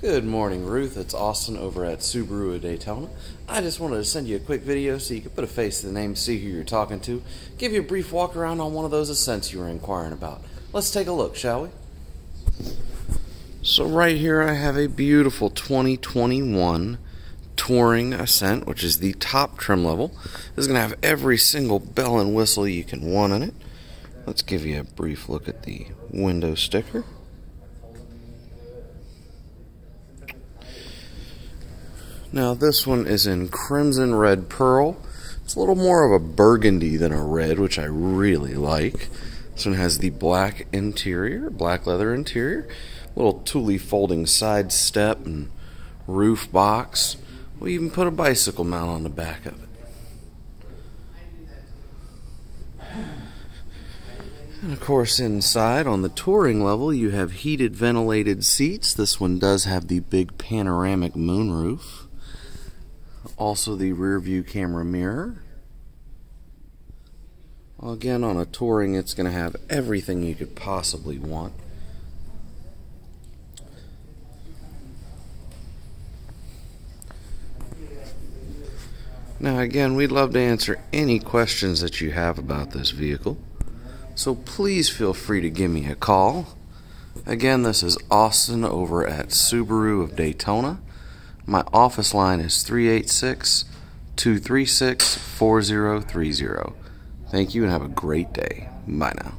Good morning, Ruth. It's Austin over at Subaru of Daytona. I just wanted to send you a quick video so you could put a face to the name, see who you're talking to, give you a brief walk around on one of those Ascents you were inquiring about. Let's take a look, shall we? So right here I have a beautiful 2021 Touring Ascent, which is the top trim level. This is going to have every single bell and whistle you can want in it. Let's give you a brief look at the window sticker. Now this one is in Crimson Red Pearl. It's a little more of a burgundy than a red, which I really like. This one has the black interior, black leather interior, little Thule folding side step and roof box. We even put a bicycle mount on the back of it. And of course, inside on the touring level, you have heated ventilated seats. This one does have the big panoramic moonroof also the rear view camera mirror. Well, again, on a Touring, it's going to have everything you could possibly want. Now, again, we'd love to answer any questions that you have about this vehicle. So please feel free to give me a call. Again, this is Austin over at Subaru of Daytona. My office line is 386 236 4030. Thank you and have a great day. Bye now.